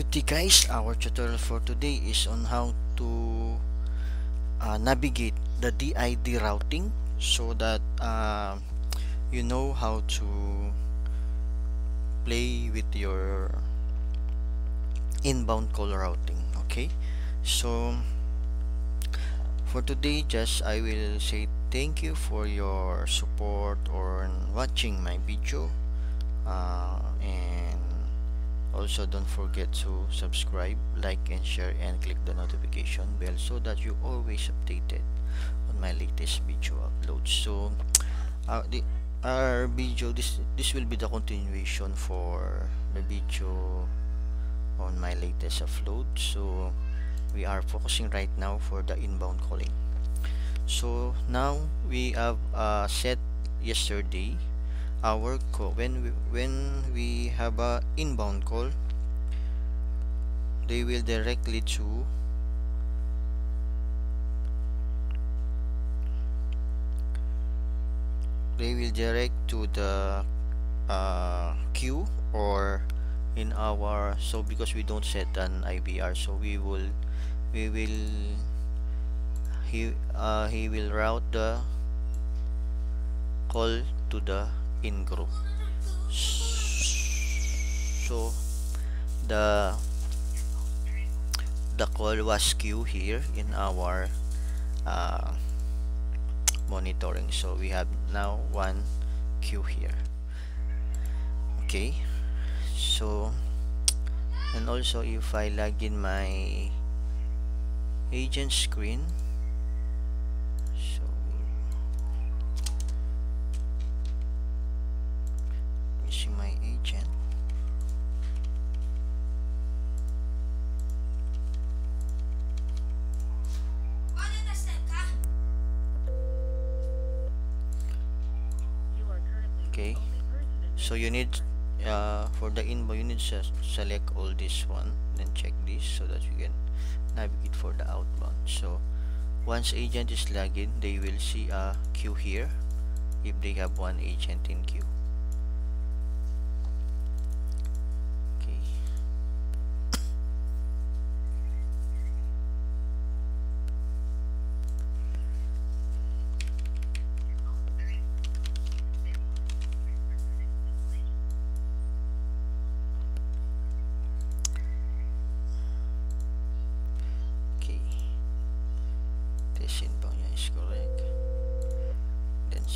good day guys our tutorial for today is on how to uh, navigate the DID routing so that uh, you know how to play with your inbound call routing okay? So for today just I will say thank you for your support or watching my video uh, and also don't forget to subscribe like and share and click the notification bell so that you always updated on my latest video uploads. So uh, the our video this this will be the continuation for the video on my latest upload. So we are focusing right now for the inbound calling. So now we have uh, set yesterday our call when we, when we have a inbound call they will directly to they will direct to the uh, queue or in our so because we don't set an IVR so we will we will he uh, he will route the call to the in group. So the the call was queue here in our uh, monitoring. So we have now one queue here. Okay. So and also if I log in my agent screen okay? So you need uh, for the inbound you need to select all this one then check this so that you can navigate for the outbound. So once agent is logged in they will see a queue here. If they have one agent in queue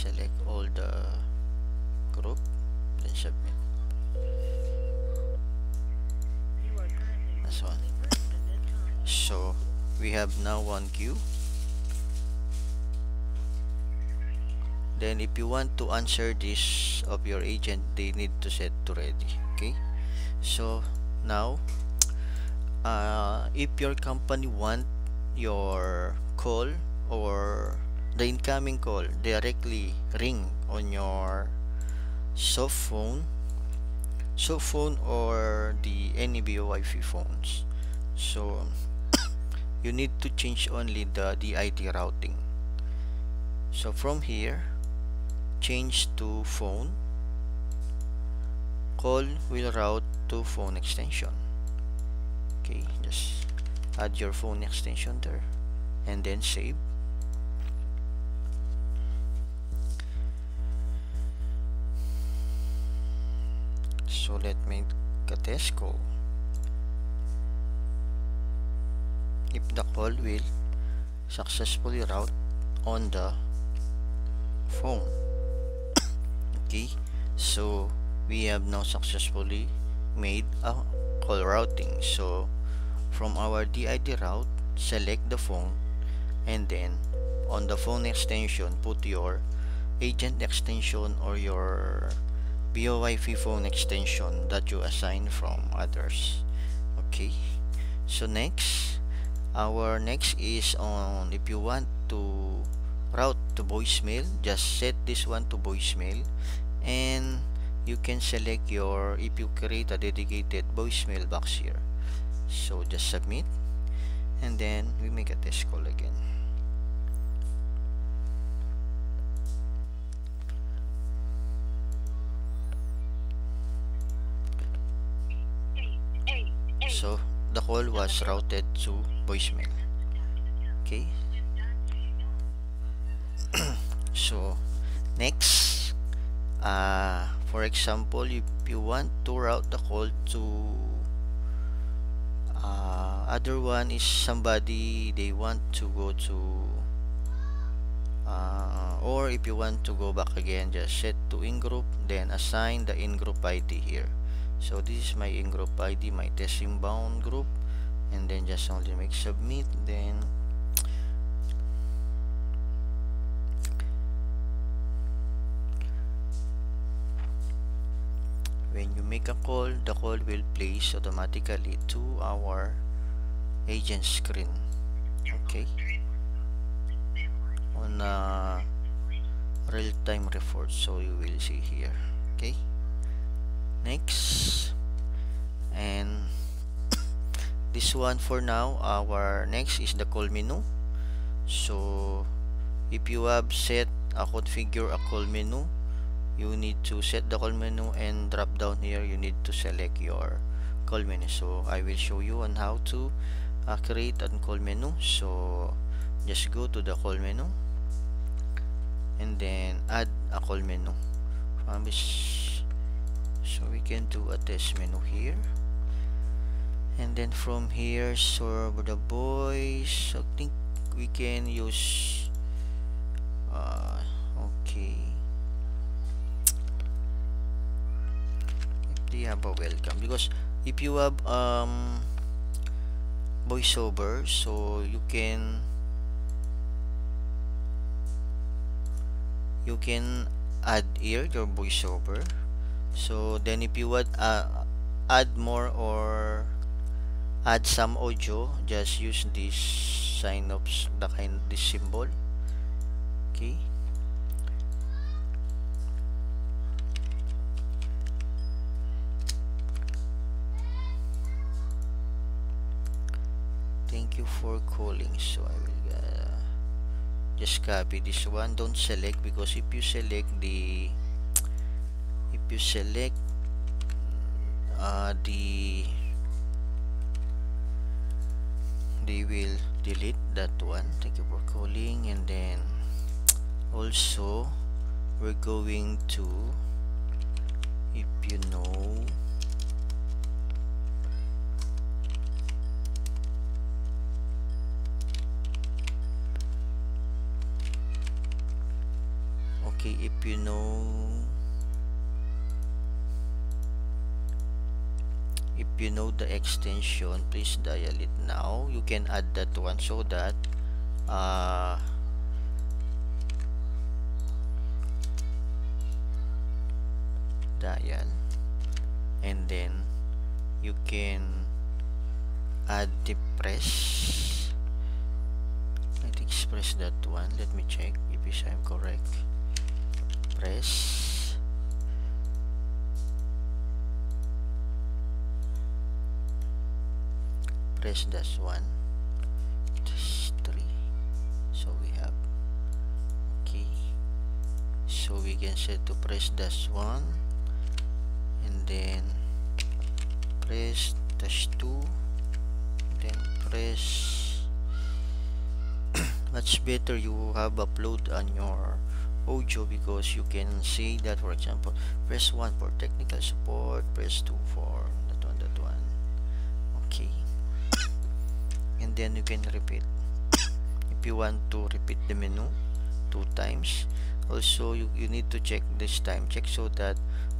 select all the group then submit. That's one. So we have now one queue. Then if you want to answer this of your agent they need to set to ready okay? So now uh, if your company want your call or the incoming call directly ring on your soft phone soft phone or the any VoIP phones. So you need to change only the DID routing. So from here change to phone. Call will route to phone extension. Okay just add your phone extension there and then save so let me test call if the call will successfully route on the phone. Okay so we have now successfully made a call routing. So from our DID route select the phone and then on the phone extension put your agent extension or your VoIP phone extension that you assign from others. Okay. So next our next is on if you want to route to voicemail just set this one to voicemail. And you can select your if you create a dedicated voicemail box here. So just submit. And then we make a test call again call was routed to voicemail. Okay. So next uh, for example if you want to route the call to uh, other one is somebody they want to go to uh, or if you want to go back again just set to in-group then assign the in-group ID here so this is my in-group ID my test inbound group and then just only make submit then when you make a call the call will place automatically to our agent screen okay? On a real-time report so you will see here okay next. And this one for now our next is the call menu so if you have set a configure a call menu you need to set the call menu and drop down here you need to select your call menu so I will show you on how to uh, create a call menu so just go to the call menu and then add a call menu so we can do a test menu here. And then from here serve the voice I think we can use uh, okay. They have a welcome. Because if you have um voiceover so you can you can add here your voiceover so then if you would uh, add more or add some audio just use this sign of the kind this symbol. Okay. Thank you for calling. So I will uh, just copy this one. Don't select because if you select the you select uh, the they will delete that one. Thank you for calling. And then also we're going to if you know okay if you know you know the extension please dial it now. You can add that one so that uh, dial. And then you can add the press. I think press that one. Let me check if I'm correct. Press press dash 1 dash 3 so we have okay. So we can set to press dash 1 and then press dash 2 then press much better you have upload on your audio because you can see that for example press 1 for technical support press 2 for that one that one. Okay and then you can repeat if you want to repeat the menu two times also you, you need to check this time check so that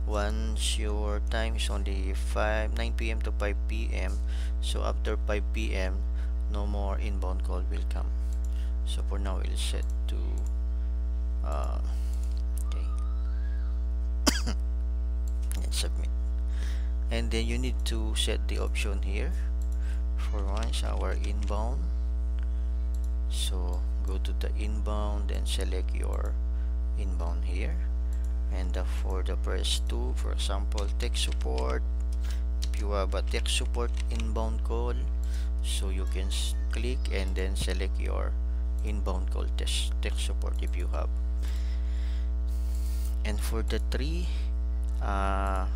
once your time is only 5 9 p.m. to 5 p.m. so after 5 p.m. no more inbound call will come so for now it's set to uh, okay and submit and then you need to set the option here for once our inbound. So go to the inbound and select your inbound here. And uh, for the press 2 for example tech support. If you have a tech support inbound call so you can click and then select your inbound call test tech support if you have. And for the three uh,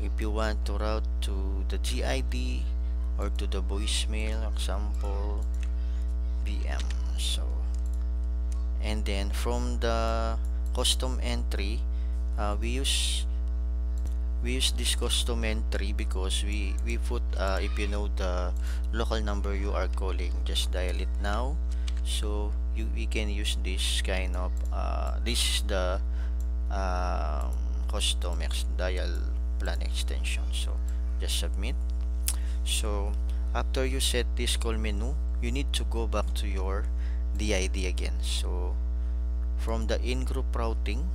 if you want to route to the GID or to the voicemail example BM so and then from the custom entry uh, we use we use this custom entry because we we put uh, if you know the local number you are calling just dial it now. So you we can use this kind of uh, this is the um, custom dial plan extension. So just submit so after you set this call menu you need to go back to your DID again. So from the in-group routing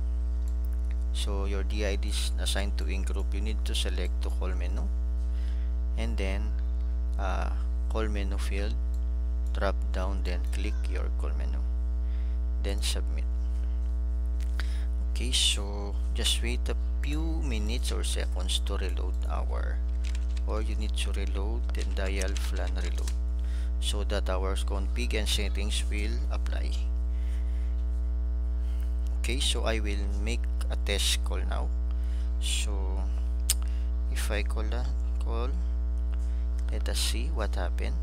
so your DID is assigned to in-group. You need to select the call menu. And then uh, call menu field drop down then click your call menu. Then submit. Okay so just wait a few minutes or seconds to reload our or you need to reload then dial plan reload. So that our config and settings will apply. Okay so I will make a test call now. So if I call a call let us see what happened.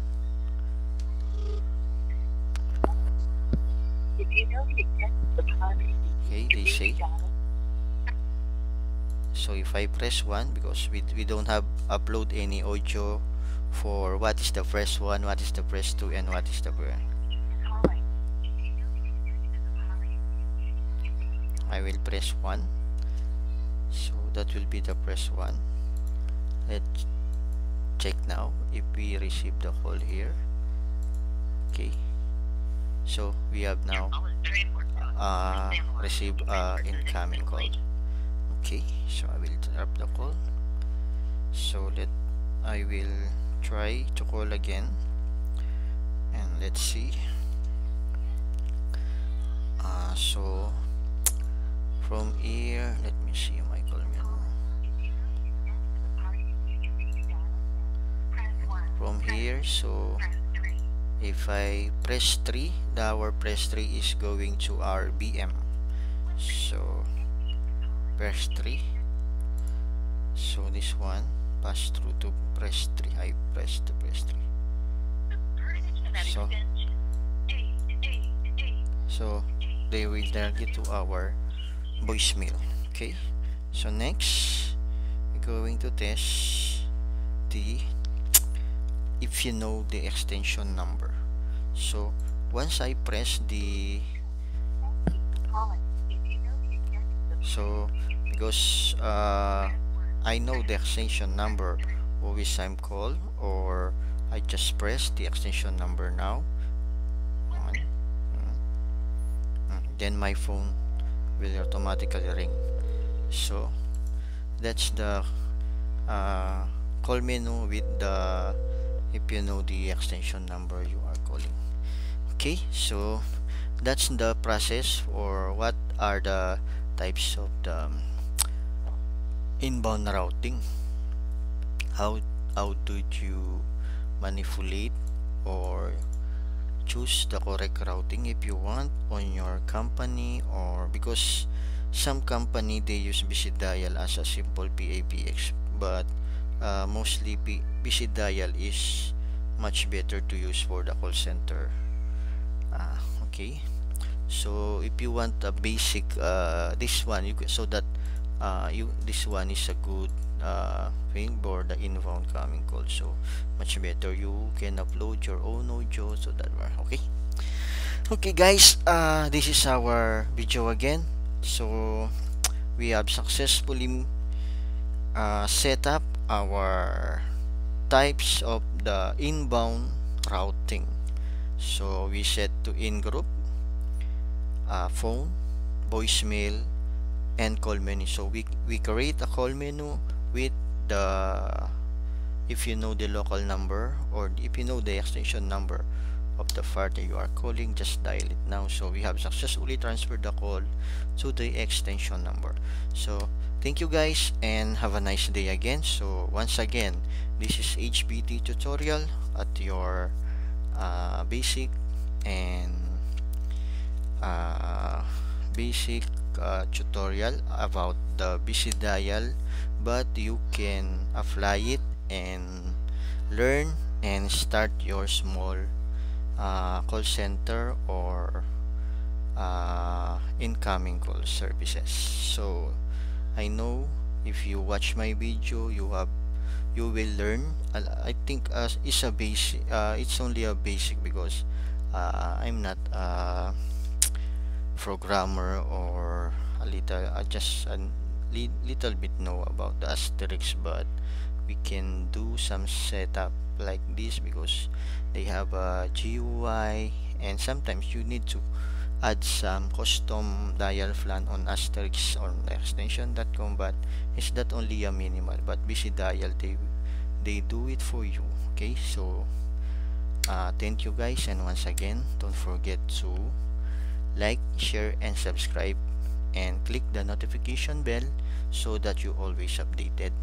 Okay they say so if I press 1 because we, we don't have upload any audio for what is the press one what is the press 2 and what is the press I will press 1 so that will be the press 1 let's check now if we receive the call here. Okay. So we have now uh, receive uh, incoming call okay so I will drop the call. So let I will try to call again. And let's see. Uh, so from here let me see my call from here so if I press 3 the our press 3 is going to our VM so press 3 so this one pass through to press 3 I press to press 3 so so they will get to our voicemail okay? So next we're going to test the if you know the extension number. So once I press the so because uh, I know the extension number always I'm called or I just press the extension number now. Mm, then my phone will automatically ring. So that's the uh, call menu with the if you know the extension number you are calling. Okay so that's the process or what are the types of the um, inbound routing. How how did you manipulate or choose the correct routing if you want on your company or because some company they use BC dial as a simple PAPX but uh, mostly P PC dial is much better to use for the call center. Uh, okay so if you want a basic uh, this one you so that uh, you this one is a good uh, thing for the inbound coming call. So much better. You can upload your own audio so that one okay? Okay guys uh, this is our video again. So we have successfully uh, set up our types of the inbound routing. So we set to in group uh, phone voicemail and call menu. So we, we create a call menu with the if you know the local number or if you know the extension number of the party you are calling just dial it now. So we have successfully transferred the call to the extension number. So thank you guys and have a nice day again. So once again this is HBTutorial at your uh, basic and uh, basic uh, tutorial about the BC dial but you can apply it and learn and start your small uh, call center or uh, incoming call services. So I know if you watch my video you have you will learn I think uh, it's a basic uh, it's only a basic because uh, I'm not a programmer or a little uh, just a li little bit know about the Asterisk but we can do some setup like this because they have a GUI and sometimes you need to add some custom dial plan on Asterisk on extension.com but it's not only a minimal but Vicidial they they do it for you okay? So uh, thank you guys and once again don't forget to like share and subscribe. And click the notification bell so that you always updated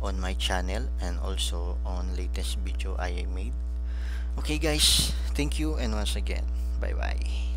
on my channel and also on latest video I made. Okay guys. Thank you and once again bye bye